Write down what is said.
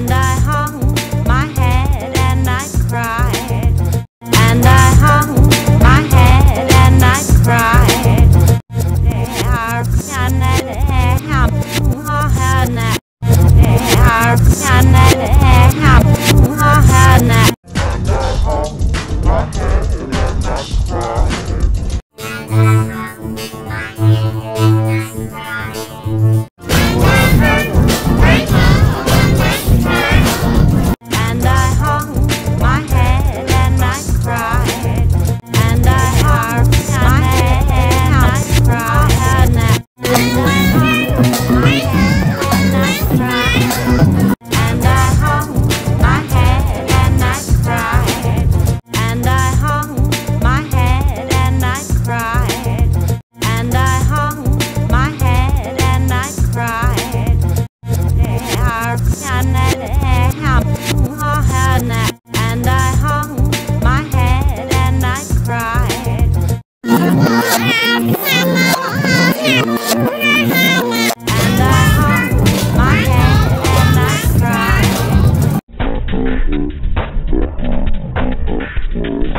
And I hung my head and I cried. And I hung my head and I cried. Yeah.